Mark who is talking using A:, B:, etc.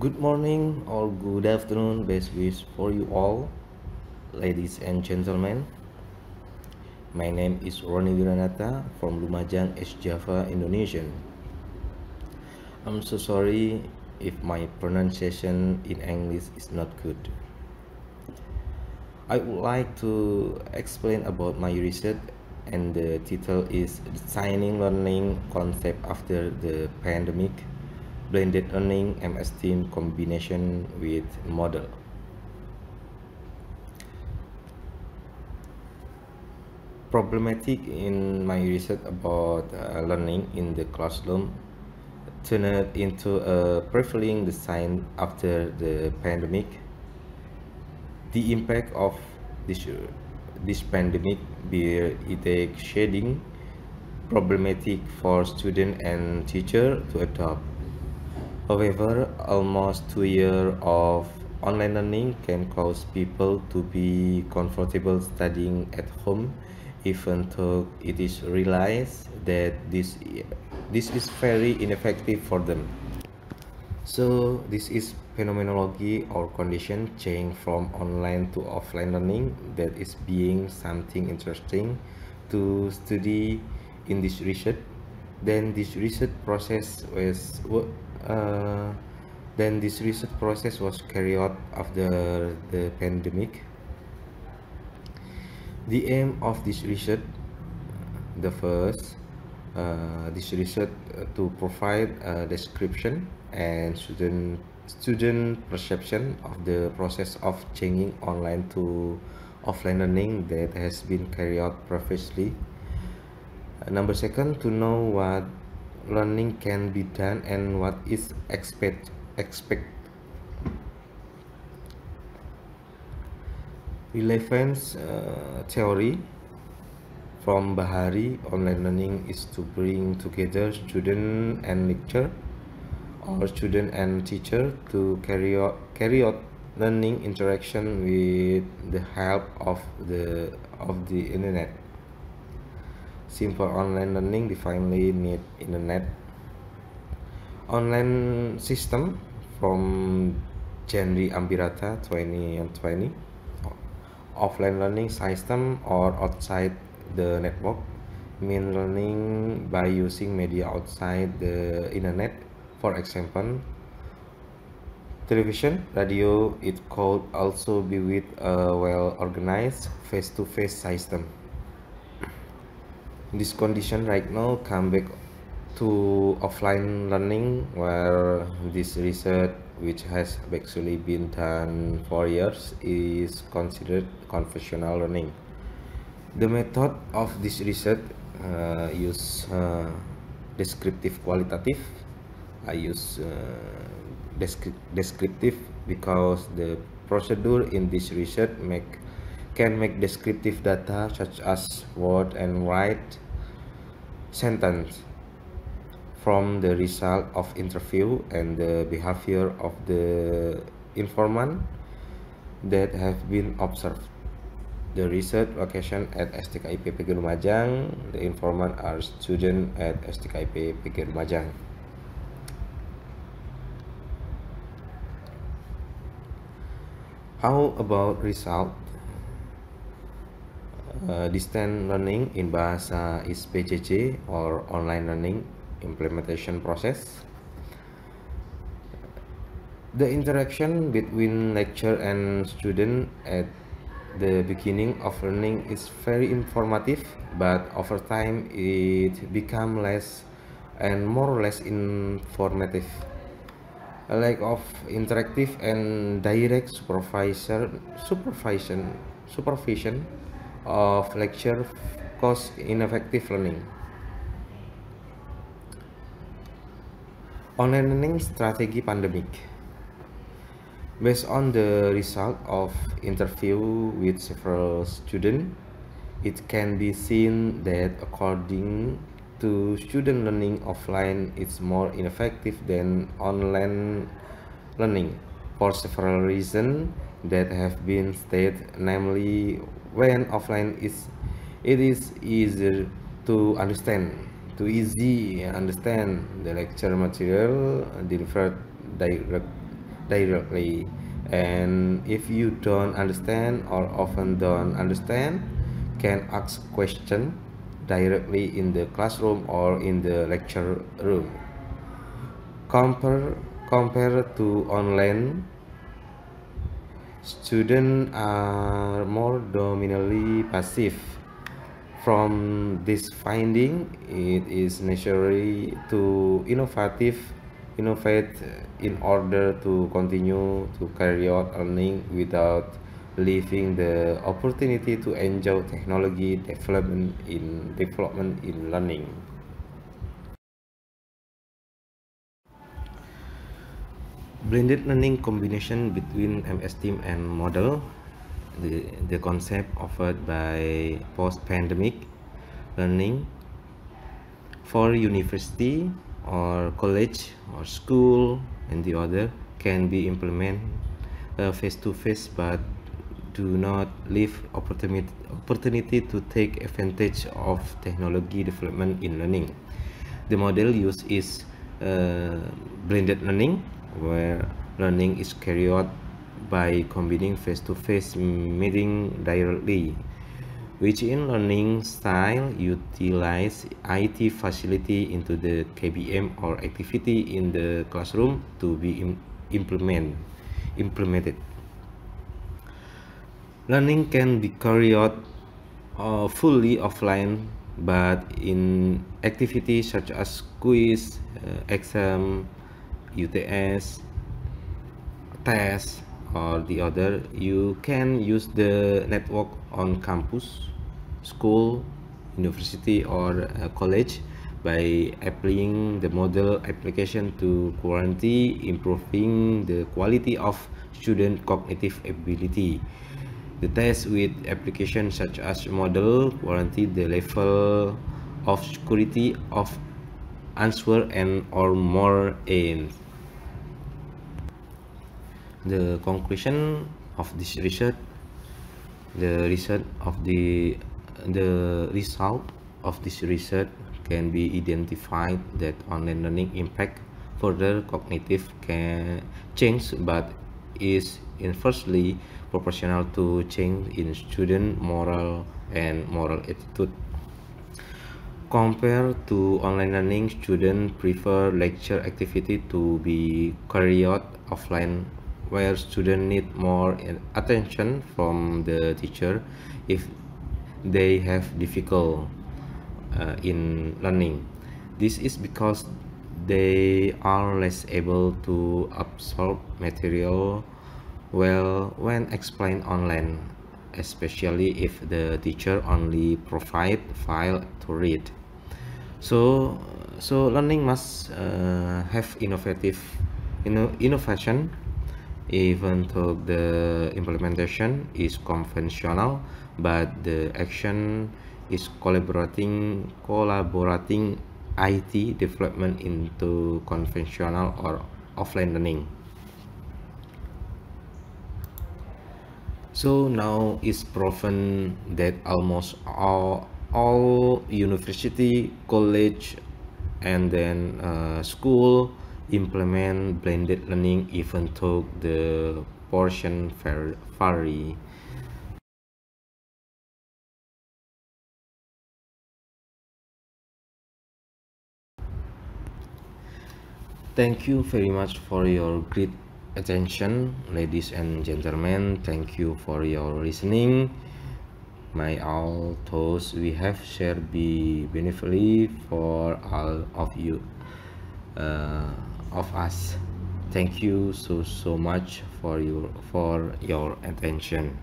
A: Good morning or good afternoon, best wish for you all, ladies and gentlemen. My name is Roni Wiranata from Lumajang, East Java, Indonesia. I'm so sorry if my pronunciation in English is not good. I would like to explain about my research and the title is Designing Learning Concept After the Pandemic blended learning MS Team combination with Moodle. Problematic in my research about uh, learning in the classroom turned into a prevailing design after the pandemic. The impact of this, this pandemic be it shading problematic for student and teacher to adopt However, almost two years of online learning can cause people to be comfortable studying at home even though it is realized that this this is very ineffective for them. So this is phenomenology or condition change from online to offline learning that is being something interesting to study in this research. Then this research process was uh, then this research process was carried out after the pandemic. The aim of this research, the first, uh, this research uh, to provide a description and student student perception of the process of changing online to offline learning that has been carried out previously. Uh, number second, to know what learning can be done and what is expect expect. Relevance uh, theory from Bahari online learning is to bring together student and lecturer or student and teacher to carry out carry out learning interaction with the help of the of the internet Simple online learning definitely need internet. Online system from January Ambirata 2020. Offline learning system or outside the network mean learning by using media outside the internet. For example, television, radio, it could also be with a well-organized face-to-face system this condition right now come back to offline learning where this research which has actually been done for years is considered conventional learning. The method of this research uh, use uh, descriptive qualitative. I use uh, descriptive because the procedure in this research make can make descriptive data such as word and write sentence from the result of interview and the behavior of the informant that have been observed. The research location at STKIP PG Lumajang, the informant are student at STKIP PG Lumajang. How about result? Uh, distance learning in bahasa is PJJ or online learning implementation process. The interaction between lecturer and student at the beginning of learning is very informative but over time it become less and more or less informative. A lack of interactive and direct supervisor supervision supervision of lecture cause ineffective learning. Online learning strategy pandemic. Based on the result of interview with several students, it can be seen that according to student learning offline is more ineffective than online learning for several reasons that have been stated namely when offline is it is easier to understand to easy understand the lecture material delivered direct directly. And if you don't understand or often don't understand can ask question directly in the classroom or in the lecture room. Compare compare to online students are more dominantly passive from this finding it is necessary to innovative innovate in order to continue to carry out learning without leaving the opportunity to enjoy technology development in development in learning. Blended learning combination between MS Team and Moodle, the, the concept offered by post-pandemic learning for university or college or school and the other can be implemented uh, face to face but do not leave opportunity, opportunity to take advantage of technology development in learning. The model used is uh, blended learning where learning is carried out by combining face-to-face -face meeting directly which in learning style utilize IT facility into the KBM or activity in the classroom to be Im implement, implemented. Learning can be carried out uh, fully offline but in activities such as quiz, uh, exam, UTS, test or the other you can use the network on campus school, university or uh, college by applying the Moodle application to quarantine, improving the quality of student cognitive ability. The test with applications such as Moodle quarantine the level of security of answer and or more aims. The conclusion of this research, the research of the the result of this research can be identified that online learning impact further cognitive change but is inversely proportional to change in student moral and moral attitude. Compared to online learning, students prefer lecture activity to be carried out offline where students need more attention from the teacher if they have difficult uh, in learning. This is because they are less able to absorb material well when explained online, especially if the teacher only provide file to read. So, so learning must uh, have innovative inno innovation. Even though the implementation is conventional but the action is collaborating collaborating IT development into conventional or offline learning. So now it's proven that almost all, all university college and then uh, school implement blended learning even though the portion vary. Thank you very much for your great attention, ladies and gentlemen. Thank you for your listening. May all thoughts we have shared be beneficial for all of you. Uh, of us thank you so so much for your for your attention